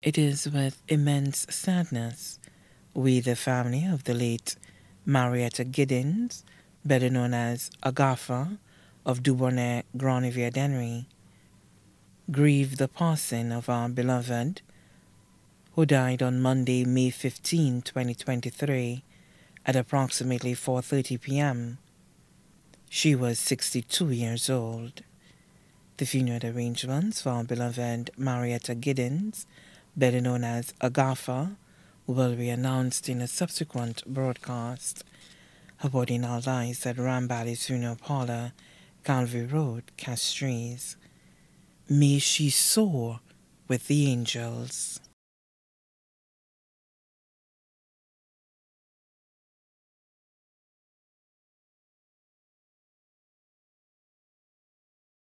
It is with immense sadness we, the family of the late Marietta Giddings, better known as Agatha of Dubonnet Grande Riviere Dennery, grieve the passing of our beloved, who died on Monday, May 15, 2023, at approximately 4:30 p.m. She was 62 years old. The funeral arrangements for our beloved Marietta Giddings better known as Agatha, will be announced in a subsequent broadcast. Her body now lies at Rambally's Funeral Parlor, Calvary Road, Castries. May she soar with the angels.